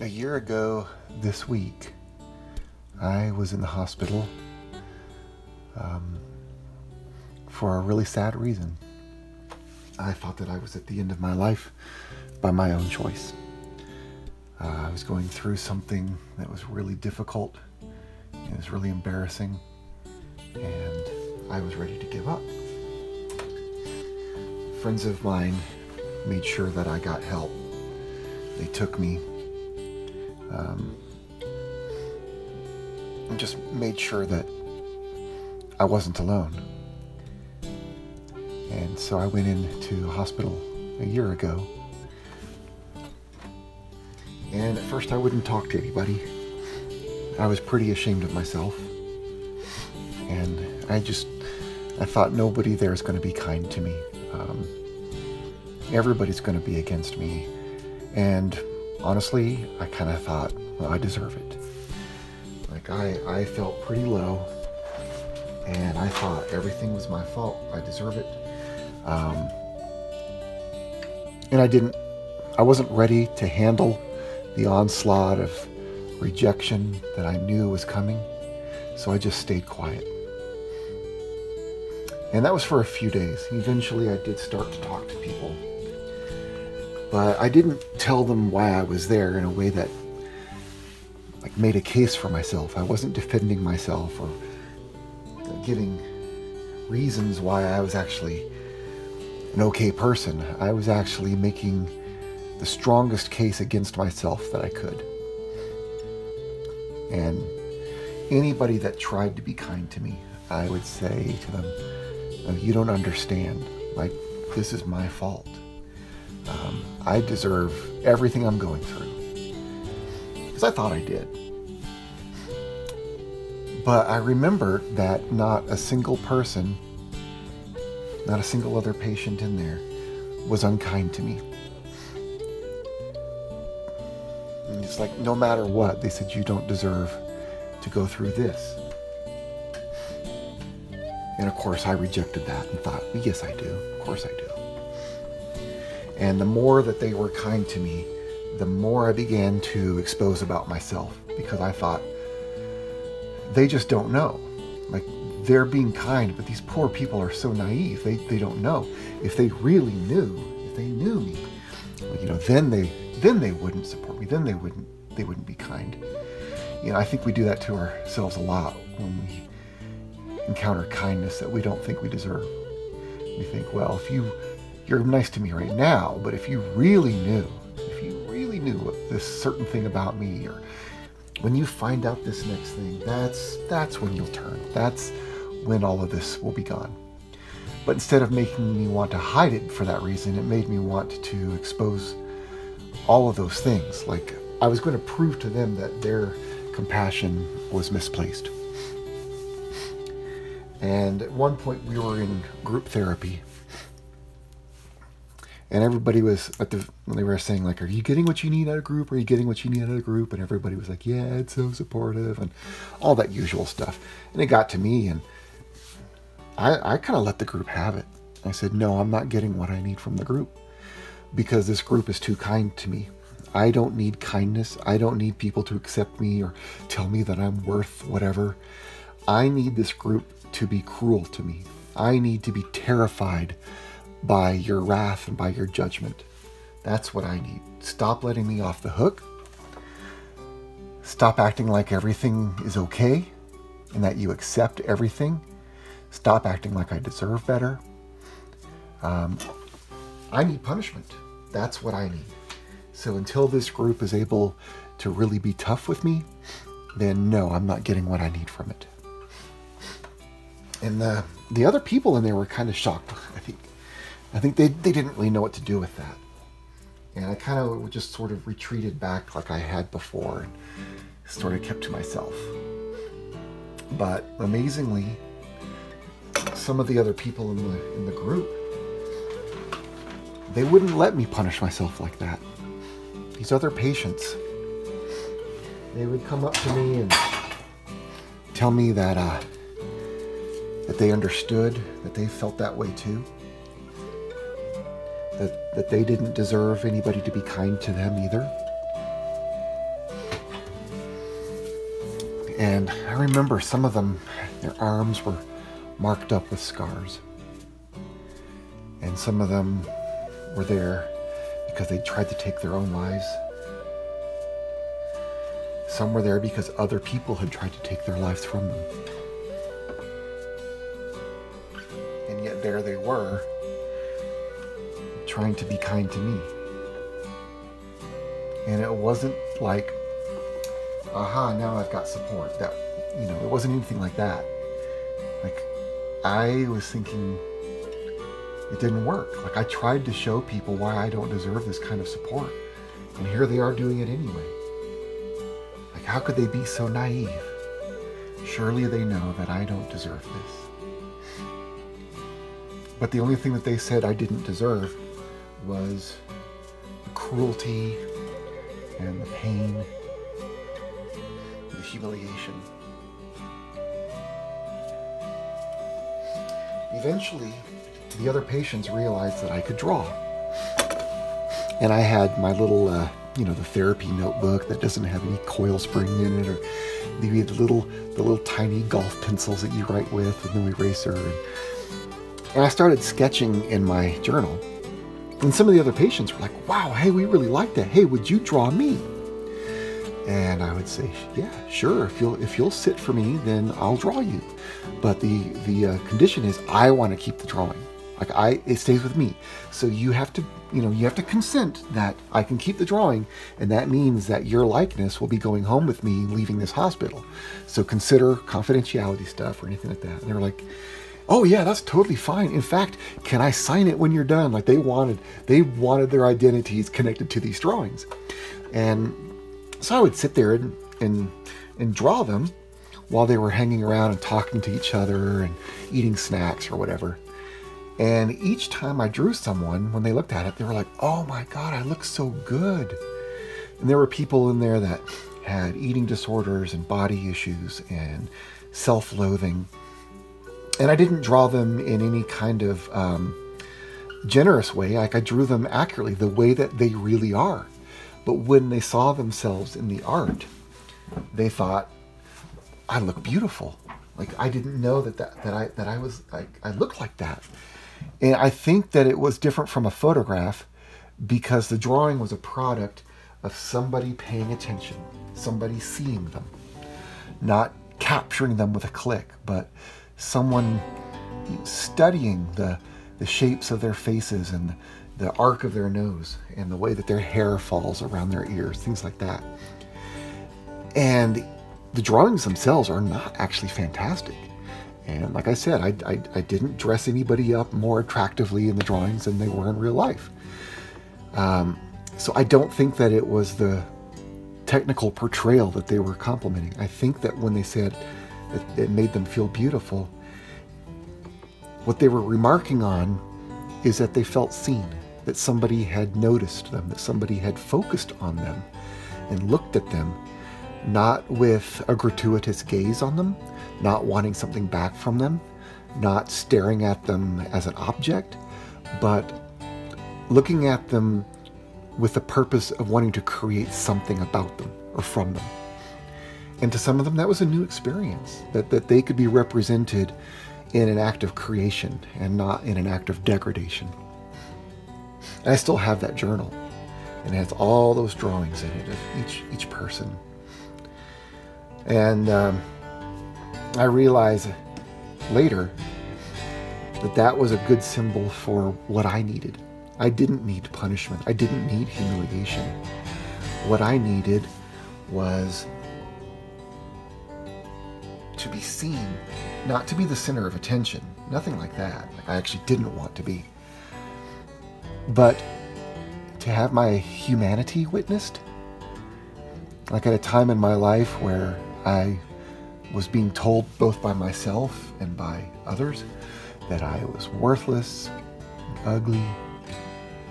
a year ago this week, I was in the hospital um, for a really sad reason. I thought that I was at the end of my life by my own choice. Uh, I was going through something that was really difficult. It was really embarrassing, and I was ready to give up. Friends of mine made sure that I got help. They took me um, and just made sure that I wasn't alone. And so I went into hospital a year ago. And at first I wouldn't talk to anybody. I was pretty ashamed of myself. And I just, I thought nobody there is going to be kind to me. Um, everybody's going to be against me. And honestly, I kind of thought, well, I deserve it. Like, I, I felt pretty low, and I thought everything was my fault. I deserve it. Um, and I didn't, I wasn't ready to handle the onslaught of rejection that I knew was coming. So I just stayed quiet. And that was for a few days. Eventually, I did start to talk to people but I didn't tell them why I was there in a way that like made a case for myself. I wasn't defending myself or giving reasons why I was actually an okay person. I was actually making the strongest case against myself that I could. And anybody that tried to be kind to me, I would say to them, You don't understand. Like, this is my fault. Um, I deserve everything I'm going through. Because I thought I did. But I remember that not a single person, not a single other patient in there, was unkind to me. And it's like no matter what, they said, You don't deserve to go through this. And of course, I rejected that and thought, Yes, I do. Of course, I do. And the more that they were kind to me, the more I began to expose about myself because I thought, they just don't know. Like, they're being kind, but these poor people are so naive. They, they don't know. If they really knew, if they knew me, you know, then they then they wouldn't support me. Then they wouldn't they wouldn't be kind. You know, I think we do that to ourselves a lot when we encounter kindness that we don't think we deserve. We think, well, if you you're nice to me right now, but if you really knew, if you really knew this certain thing about me, or when you find out this next thing, that's that's when you'll turn. That's when all of this will be gone. But instead of making me want to hide it for that reason, it made me want to expose all of those things. Like I was going to prove to them that their compassion was misplaced. And at one point, we were in group therapy, and everybody was at the they were saying like are you getting what you need out of group? Are you getting what you need out of group? And everybody was like yeah it's so supportive and all that usual stuff. And it got to me and i i kind of let the group have it. I said no i'm not getting what i need from the group because this group is too kind to me. I don't need kindness. I don't need people to accept me or tell me that i'm worth whatever. I need this group to be cruel to me. I need to be terrified by your wrath and by your judgment. That's what I need. Stop letting me off the hook. Stop acting like everything is okay and that you accept everything. Stop acting like I deserve better. Um, I need punishment. That's what I need. So until this group is able to really be tough with me, then no, I'm not getting what I need from it. And the the other people in there were kind of shocked. I think I think they, they didn't really know what to do with that. And I kind of just sort of retreated back like I had before and sort of kept to myself. But amazingly, some of the other people in the in the group, they wouldn't let me punish myself like that. These other patients, they would come up to me and tell me that uh, that they understood, that they felt that way too that, that they didn't deserve anybody to be kind to them either. And I remember some of them, their arms were marked up with scars. And some of them were there because they tried to take their own lives. Some were there because other people had tried to take their lives from them. And yet there they were, trying to be kind to me. And it wasn't like, aha, now I've got support. That, you know, it wasn't anything like that. Like, I was thinking it didn't work. Like, I tried to show people why I don't deserve this kind of support. And here they are doing it anyway. Like, how could they be so naive? Surely they know that I don't deserve this. But the only thing that they said I didn't deserve was the cruelty and the pain, the humiliation. Eventually, the other patients realized that I could draw. And I had my little, uh, you know, the therapy notebook that doesn't have any coil spring in it, or maybe the little, the little tiny golf pencils that you write with, and the eraser. And, and I started sketching in my journal. And some of the other patients were like, wow, hey, we really like that. Hey, would you draw me? And I would say, yeah, sure. If you'll if you'll sit for me, then I'll draw you. But the the uh, condition is I want to keep the drawing. Like I, it stays with me. So you have to, you know, you have to consent that I can keep the drawing, and that means that your likeness will be going home with me, leaving this hospital. So consider confidentiality stuff or anything like that. And they're like, oh yeah, that's totally fine. In fact, can I sign it when you're done? Like they wanted, they wanted their identities connected to these drawings, and so I would sit there and and and draw them while they were hanging around and talking to each other and eating snacks or whatever. And each time I drew someone, when they looked at it, they were like, oh my God, I look so good. And there were people in there that had eating disorders and body issues and self loathing. And I didn't draw them in any kind of um, generous way. Like I drew them accurately, the way that they really are. But when they saw themselves in the art, they thought, I look beautiful. Like I didn't know that, that, that I that I was like I looked like that. And I think that it was different from a photograph because the drawing was a product of somebody paying attention, somebody seeing them, not capturing them with a click, but someone studying the, the shapes of their faces and the arc of their nose and the way that their hair falls around their ears, things like that. And the drawings themselves are not actually fantastic. And like I said, I, I, I, didn't dress anybody up more attractively in the drawings than they were in real life. Um, so I don't think that it was the technical portrayal that they were complimenting. I think that when they said that it made them feel beautiful, what they were remarking on is that they felt seen, that somebody had noticed them, that somebody had focused on them and looked at them, not with a gratuitous gaze on them, not wanting something back from them, not staring at them as an object, but looking at them with the purpose of wanting to create something about them or from them. And to some of them, that was a new experience, that, that they could be represented in an act of creation and not in an act of degradation. And I still have that journal, and it has all those drawings in it of each, each person. And um, I realized later that that was a good symbol for what I needed. I didn't need punishment. I didn't need humiliation. What I needed was to be seen, not to be the center of attention. Nothing like that. Like I actually didn't want to be. But to have my humanity witnessed, like at a time in my life where I was being told both by myself and by others that I was worthless, and ugly,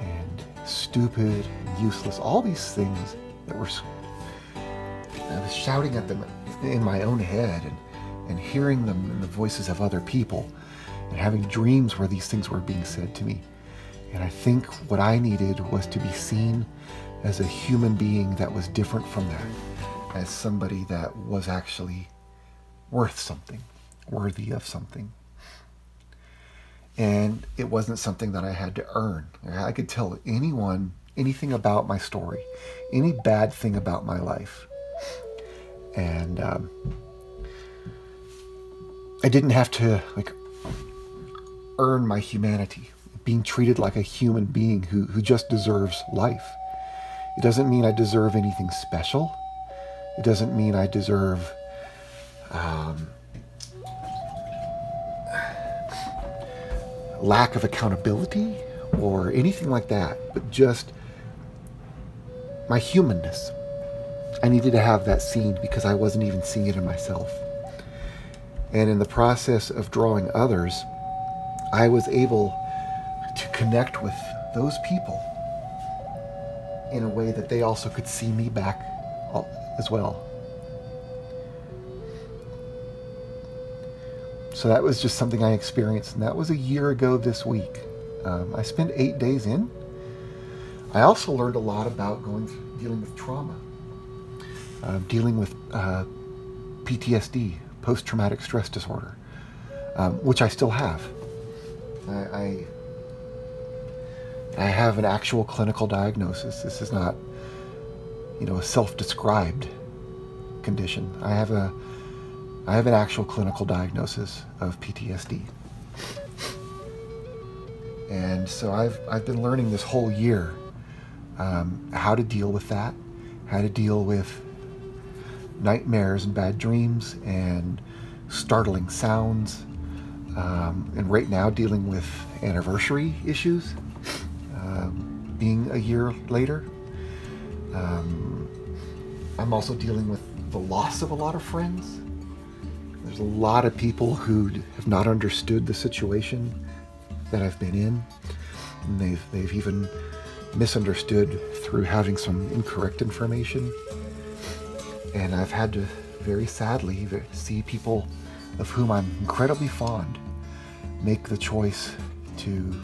and stupid, and useless. All these things that were. I was shouting at them in my own head and, and hearing them in the voices of other people and having dreams where these things were being said to me. And I think what I needed was to be seen as a human being that was different from that as somebody that was actually worth something, worthy of something. And it wasn't something that I had to earn. I could tell anyone anything about my story, any bad thing about my life. And um, I didn't have to like earn my humanity, being treated like a human being who, who just deserves life. It doesn't mean I deserve anything special. It doesn't mean I deserve um, lack of accountability or anything like that, but just my humanness. I needed to have that seen because I wasn't even seeing it in myself. And in the process of drawing others, I was able to connect with those people in a way that they also could see me back as well. So that was just something I experienced, and that was a year ago this week. Um, I spent eight days in. I also learned a lot about going dealing with trauma, uh, dealing with uh, PTSD, post-traumatic stress disorder, um, which I still have. I, I I have an actual clinical diagnosis. This is not, you know, a self-described condition. I have a I have an actual clinical diagnosis of PTSD. And so I've, I've been learning this whole year um, how to deal with that, how to deal with nightmares and bad dreams and startling sounds. Um, and right now, dealing with anniversary issues, um, being a year later. Um, I'm also dealing with the loss of a lot of friends there's a lot of people who have not understood the situation that I've been in. And they've, they've even misunderstood through having some incorrect information. And I've had to very sadly see people of whom I'm incredibly fond make the choice to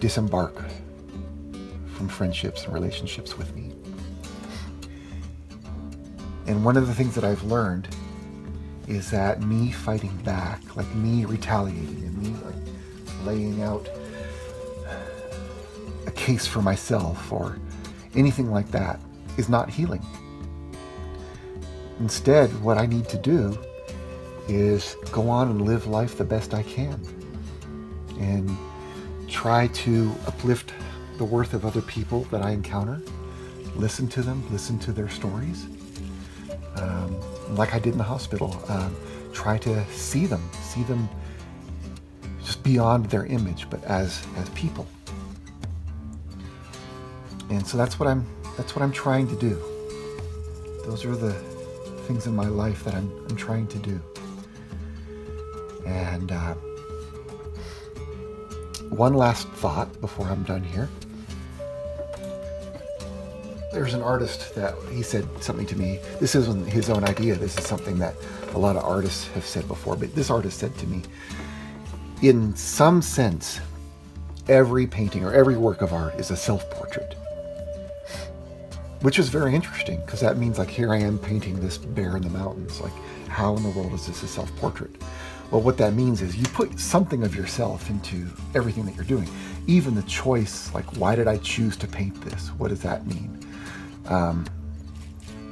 disembark from friendships and relationships with me. And one of the things that I've learned is that me fighting back, like me retaliating and me like laying out a case for myself or anything like that is not healing. Instead, what I need to do is go on and live life the best I can and try to uplift the worth of other people that I encounter, listen to them, listen to their stories. Um, like I did in the hospital. Um, try to see them, see them just beyond their image, but as as people. And so that's what I'm that's what I'm trying to do. Those are the things in my life that I'm, I'm trying to do. And uh, one last thought before I'm done here there's an artist that he said something to me. This isn't his own idea. This is something that a lot of artists have said before. But this artist said to me, in some sense, every painting or every work of art is a self-portrait. Which is very interesting because that means like here I am painting this bear in the mountains. Like how in the world is this a self-portrait? Well, what that means is you put something of yourself into everything that you're doing. Even the choice, like why did I choose to paint this? What does that mean? um,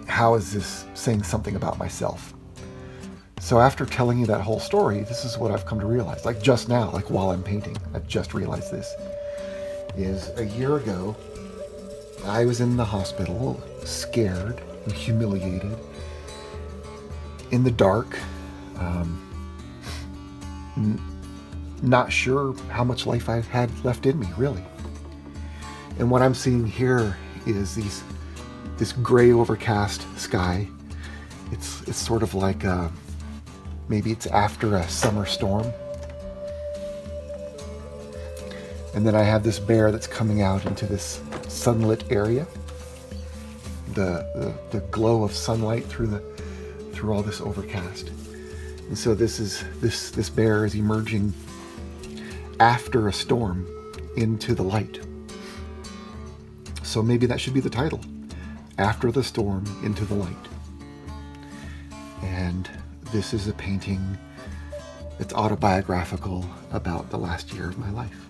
how is this saying something about myself? So after telling you that whole story, this is what I've come to realize. Like just now, like while I'm painting, I've just realized this. Is a year ago, I was in the hospital, scared and humiliated, in the dark, um, not sure how much life I had left in me, really. And what I'm seeing here is these this gray overcast sky. It's it's sort of like a, uh, maybe it's after a summer storm. And then I have this bear that's coming out into this sunlit area. The, the, the glow of sunlight through the through all this overcast. And so this is this this bear is emerging after a storm into the light. So maybe that should be the title After the Storm into the Light. And this is a painting that's autobiographical about the last year of my life.